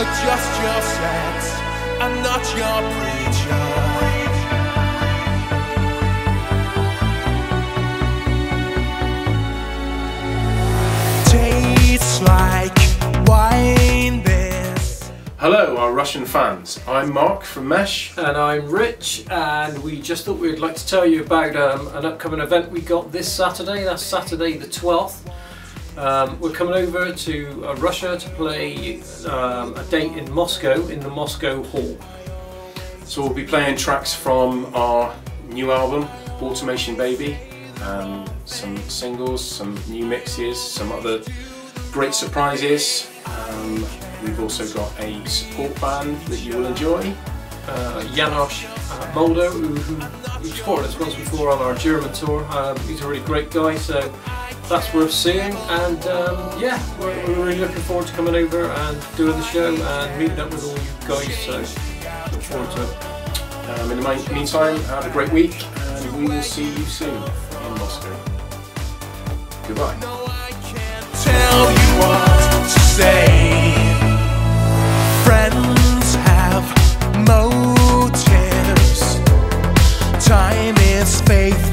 adjust your set. I'm not your preacher. Tastes like wine. Hello, our Russian fans. I'm Mark from Mesh. And I'm Rich, and we just thought we'd like to tell you about um, an upcoming event we got this Saturday. That's Saturday the 12th. Um, we're coming over to uh, Russia to play um, a date in Moscow in the Moscow Hall. So we'll be playing tracks from our new album, Automation Baby, um, some singles, some new mixes, some other great surprises. Um, we've also got a support band that you will enjoy. Uh, Janosch uh, Moldau, who, who, who supported us once before on our German tour. Um, he's a really great guy, so that's worth seeing. And um, yeah, we're, we're, really looking forward to coming over and doing the show and meeting up with all you guys. So look forward to it. Um, in the meantime, have a great week, and we will see you soon in Moscow. Goodbye. Time is faith.